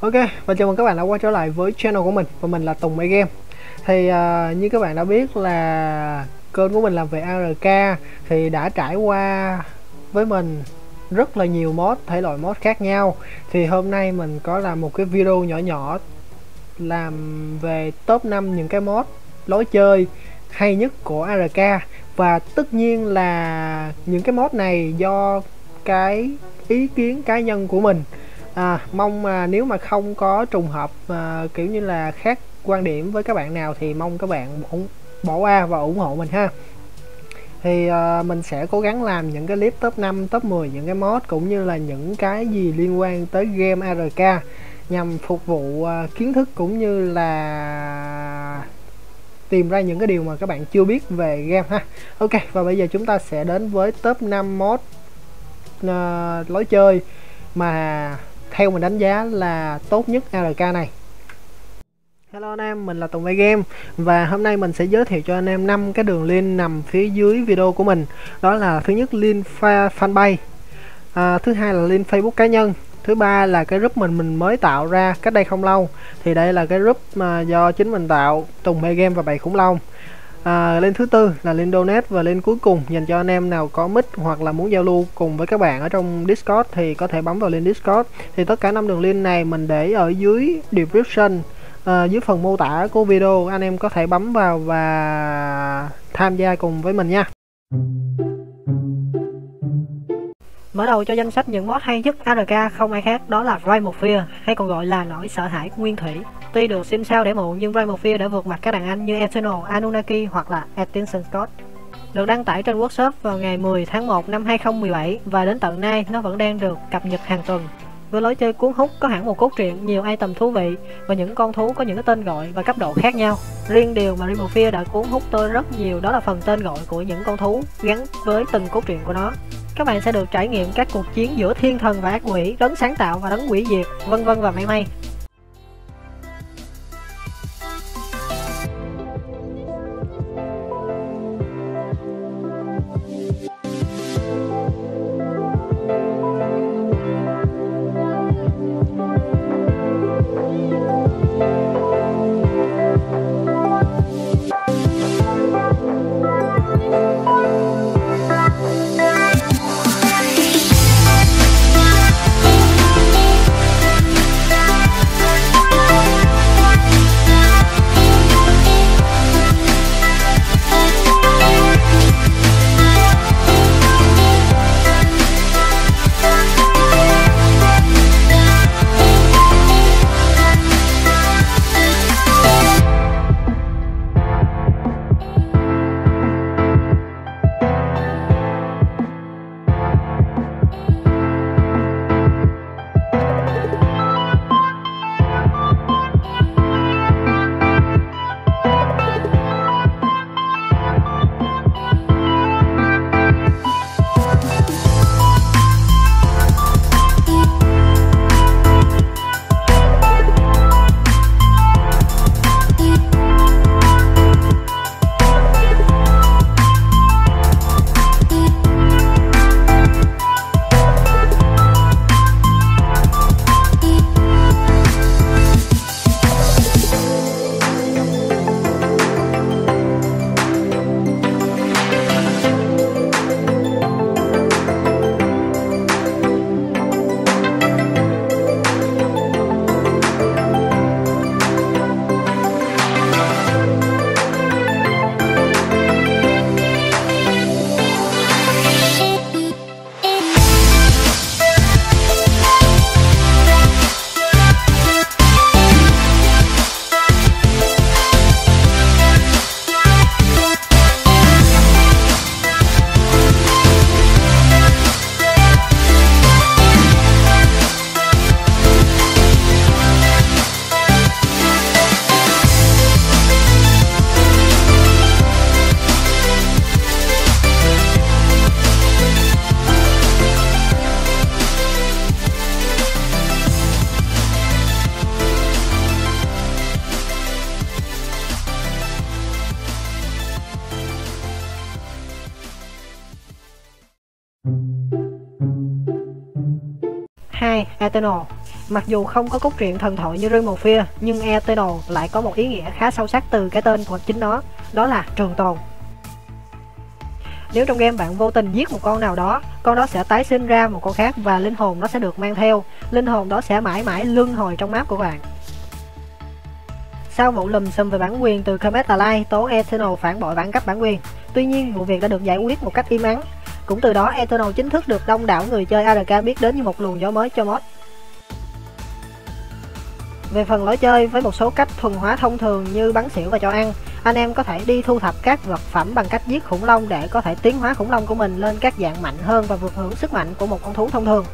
Ok, và chào mừng các bạn đã quay trở lại với channel của mình và mình là Tùng My Game. Thì uh, như các bạn đã biết là kênh của mình làm về ARK thì đã trải qua với mình rất là nhiều mod, thể loại mod khác nhau. Thì hôm nay mình có làm một cái video nhỏ nhỏ làm về top 5 những cái mod lối chơi hay nhất của ARK và tất nhiên là những cái mod này do cái ý kiến cá nhân của mình à, mong mà nếu mà không có trùng hợp à, kiểu như là khác quan điểm với các bạn nào thì mong các bạn bỏ qua và ủng hộ mình ha. Thì uh, mình sẽ cố gắng làm những cái clip top 5, top 10 những cái mod cũng như là những cái gì liên quan tới game ARK nhằm phục vụ uh, kiến thức cũng như là tìm ra những cái điều mà các bạn chưa biết về game ha. Ok và bây giờ chúng ta sẽ đến với top 5 mod uh, lối chơi mà theo mình đánh giá là tốt nhất ARK này. Hello anh em, mình là Tùng Vay Game. Và hôm nay mình sẽ giới thiệu cho anh em năm cái đường link nằm phía dưới video của mình. Đó là thứ nhất link fanpage. À, thứ hai là link Facebook cá nhân. Thứ ba là cái group mình mình mới tạo ra cách đây không lâu. Thì đây là cái group mà do chính mình tạo Tùng Vay Game và Bày Khủng Long à, lên thứ tư là lên donate và lên cuối cùng dành cho anh em nào có mic hoặc là muốn giao lưu cùng với các bạn ở trong discord thì có thể bấm vào link discord. Thì tất cả năm đường link này mình để ở dưới description à, dưới phần mô tả của video anh em có thể bấm vào và tham gia cùng với mình nha. Mở đầu cho danh sách những mod hay nhất ARK không ai khác đó là Primal Fear hay còn gọi là nỗi sợ hãi nguyên thủy Tuy được xin sao để mượn nhưng Primal Fear đã vượt mặt các đàn anh như Eternal, Anunnaki hoặc là Attention Scott. Được đăng tải trên workshop vào ngày 10 tháng 1 năm 2017 và đến tận nay nó vẫn đang được cập nhật hàng tuần. Với lối chơi cuốn hút có hẳn một cốt truyện, nhiều item thú vị và những con thú có những cái tên gọi và cấp độ khác nhau. Riêng điều mà Primal Fear đã cuốn hút tôi rất nhiều đó là phần tên gọi của những con thú gắn với từng cốt truyện của nó. Các bạn sẽ được trải nghiệm các cuộc chiến giữa thiên thần và ác quỷ, đấng sáng tạo và đấng quỷ diệt, vân vân và may may. Eternal Mặc dù không có cốt truyện thần thoại như Ring of Fear, nhưng Eternal lại có một ý nghĩa khá sâu sắc từ cái tên của chính nó, đó là trường tồn. Nếu trong game bạn vô tình giết một con nào đó, con đó sẽ tái sinh ra một con khác và linh hồn nó sẽ được mang theo. Linh hồn đó sẽ mãi mãi luân hồi trong map của bạn. Sau vụ lùm xùm về bản quyền từ Comet Alive, tố Eternal phản bội bản cấp bản quyền. Tuy nhiên, vụ việc đã được giải quyết một cách im ắng. Cũng từ đó, Eternal chính thức được đông đảo người chơi ARK biết đến như một luồng gió mới cho mod. Về phần lối chơi, với một số cách thuần hóa thông thường như bắn xỉu và cho ăn, anh em có thể đi thu thập các vật phẩm bằng cách giết khủng long để có thể tiến hóa khủng long của mình lên các dạng mạnh hơn và vượt hưởng sức mạnh của một con thú thông thường.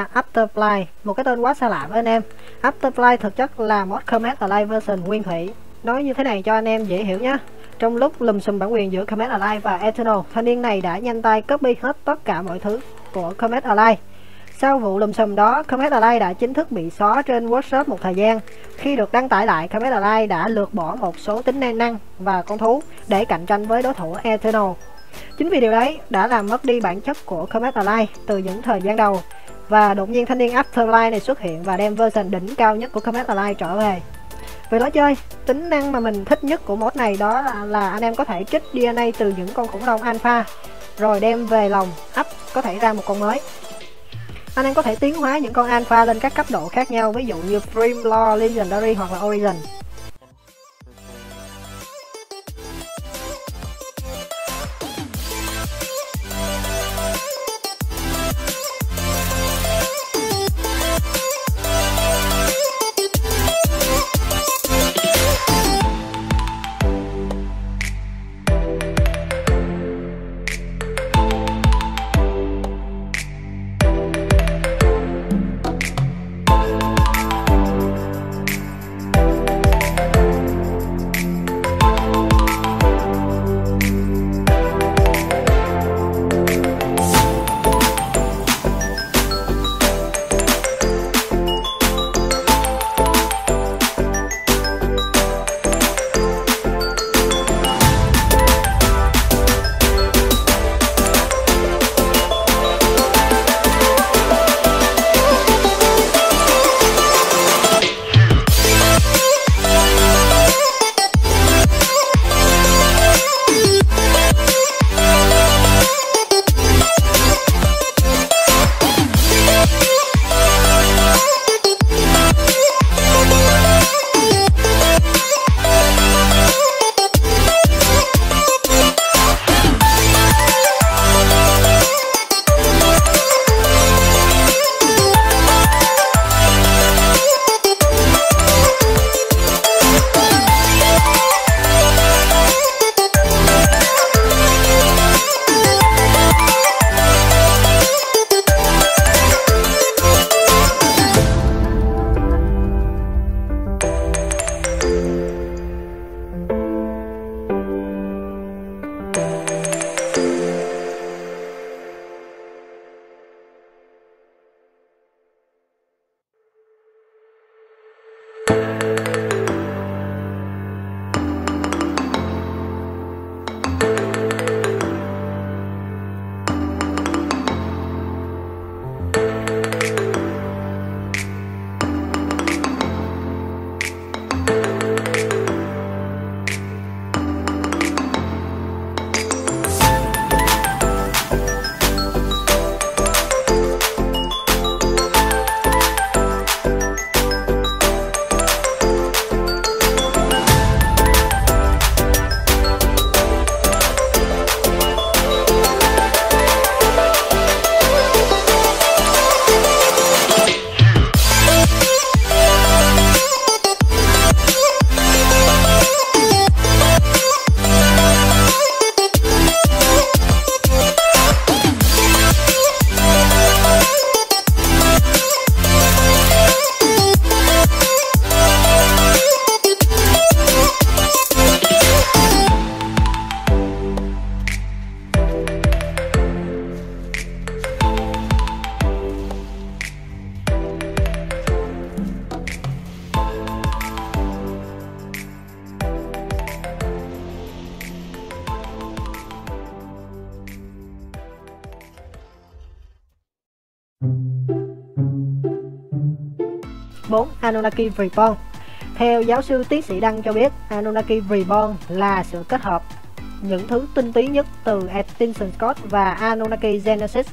Ba Afterfly, một cái tên quá xa lạ với anh em. Afterfly thực chất là mod Comet Alive version nguyên thủy. Nói như thế này cho anh em dễ hiểu nhé. Trong lúc lùm xùm bản quyền giữa Comet Alive và Eternal, thanh niên này đã nhanh tay copy hết tất cả mọi thứ của Comet Alive. Sau vụ lùm xùm đó, Comet Alive đã chính thức bị xóa trên workshop một thời gian. Khi được đăng tải lại, Comet Alive đã lược bỏ một số tính năng năng và con thú để cạnh tranh với đối thủ Eternal. Chính vì điều đấy đã làm mất đi bản chất của Comet Alive từ những thời gian đầu và đột nhiên thanh niên Afterlife này xuất hiện và đem version đỉnh cao nhất của Comet Alive trở về. Về lối chơi tính năng mà mình thích nhất của mod này đó là, là anh em có thể trích DNA từ những con khủng long alpha rồi đem về lòng up có thể ra một con mới. Anh em có thể tiến hóa những con alpha lên các cấp độ khác nhau ví dụ như Prime Law, Legendary hoặc là Origin. Anunnaki Reborn. Theo giáo sư tiến sĩ Đăng cho biết, Anunnaki Reborn là sự kết hợp những thứ tinh túy nhất từ Atkinson Scott và Anunnaki Genesis.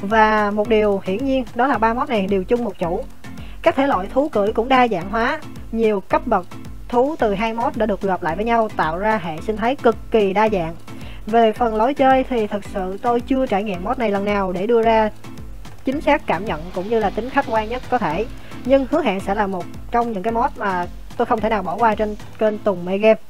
Và một điều hiển nhiên đó là ba mod này đều chung một chủ. Các thể loại thú cưỡi cũng đa dạng hóa. Nhiều cấp bậc thú từ hai mod đã được gộp lại với nhau tạo ra hệ sinh thái cực kỳ đa dạng. Về phần lối chơi thì thật sự tôi chưa trải nghiệm mod này lần nào để đưa ra chính xác cảm nhận cũng như là tính khách quan nhất có thể nhưng hứa hẹn sẽ là một trong những cái mod mà tôi không thể nào bỏ qua trên kênh Tùng Mê Game.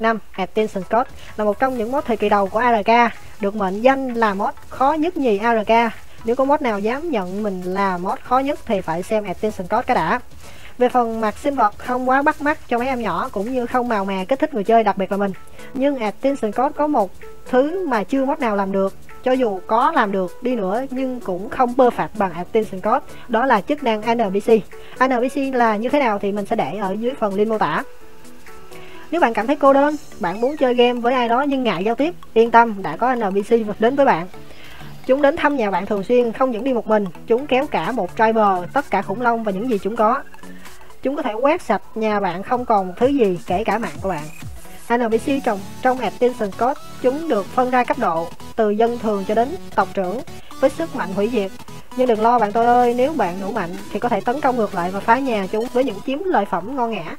Năm Attention Code là một trong những mod thời kỳ đầu của ARK, được mệnh danh là mod khó nhất nhì ARK. Nếu có mod nào dám nhận mình là mod khó nhất thì phải xem Attention Code cái đã. Về phần mặt sinh vật không quá bắt mắt cho mấy em nhỏ cũng như không màu mè kích thích người chơi đặc biệt là mình. Nhưng Attention Code có một thứ mà chưa mod nào làm được cho dù có làm được đi nữa nhưng cũng không bơ phạt bằng Attention Code đó là chức năng NPC NPC là như thế nào thì mình sẽ để ở dưới phần link mô tả nếu bạn cảm thấy cô đơn, bạn muốn chơi game với ai đó nhưng ngại giao tiếp, yên tâm, đã có NPC đến với bạn. Chúng đến thăm nhà bạn thường xuyên, không những đi một mình, chúng kéo cả một tribe, tất cả khủng long và những gì chúng có. Chúng có thể quét sạch nhà bạn không còn một thứ gì, kể cả mạng của bạn. NPC trong trong Attention Code, chúng được phân ra cấp độ, từ dân thường cho đến tộc trưởng, với sức mạnh hủy diệt. Nhưng đừng lo bạn tôi ơi, nếu bạn đủ mạnh thì có thể tấn công ngược lại và phá nhà chúng với những chiếm lợi phẩm ngon ngã.